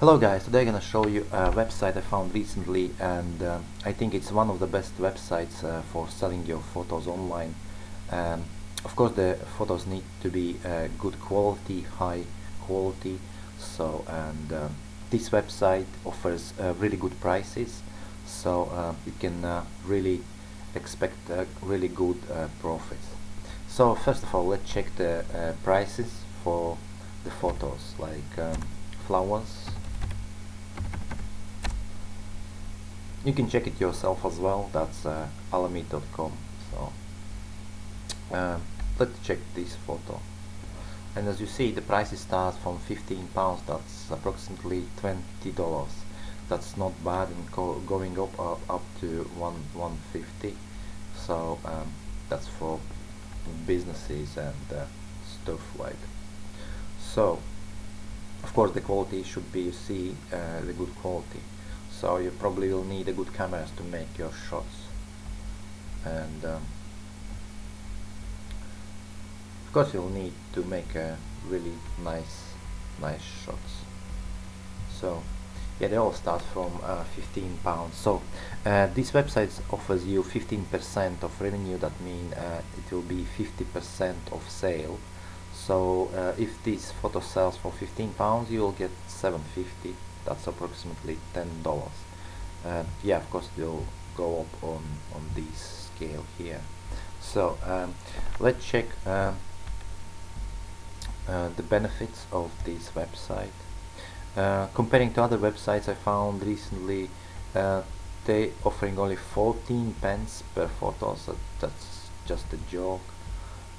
Hello guys, today I'm gonna show you a website I found recently and uh, I think it's one of the best websites uh, for selling your photos online. Um, of course the photos need to be uh, good quality, high quality, so and uh, this website offers uh, really good prices so uh, you can really expect really good profits. So first of all let's check the prices for the photos like um, flowers you can check it yourself as well. That's uh, so uh, let's check this photo. And as you see the prices start from 15 pounds. That's approximately 20 dollars. That's not bad and going up uh, up to 1 150 so um, that's for businesses and uh, stuff like so of course the quality should be you see uh, the good quality so you probably will need a good cameras to make your shots. And um, of course you'll need to make a really nice nice shots. So yeah they all start from uh, 15 pounds. So uh, this website offers you 15% of revenue. That means uh, it will be 50% of sale. So uh, if this photo sells for 15 pounds you will get 750 that's approximately ten dollars. Uh, yeah of course they'll go up on on this scale here. So um, let's check um, uh, the benefits of this website. Uh, comparing to other websites I found recently uh, they offering only 14 pence per photo so that's just a joke.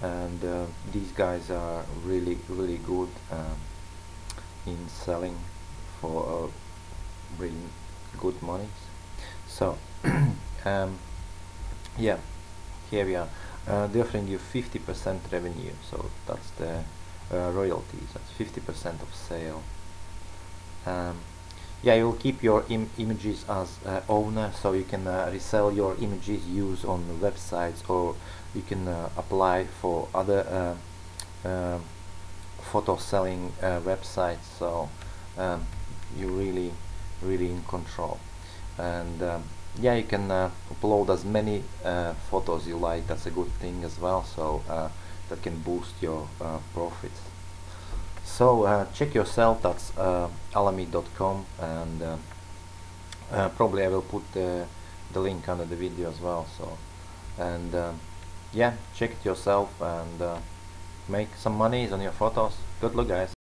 And uh, these guys are really really good um, in selling for uh, good so um, yeah here we are. Uh, they're offering you 50% revenue so that's the uh, royalties that's 50% of sale. Um, yeah you will keep your Im images as uh, owner so you can uh, resell your images used on websites or you can uh, apply for other uh, photo selling websites. So um, you really really in control and um, yeah you can uh, upload as many uh, photos you like. That's a good thing as well. So uh, that can boost your uh, profits. So uh, check yourself. That's uh, alamy.com and probably I will put the, link under the video as well. So and um, yeah check it yourself. And make some money on your photos. Good luck guys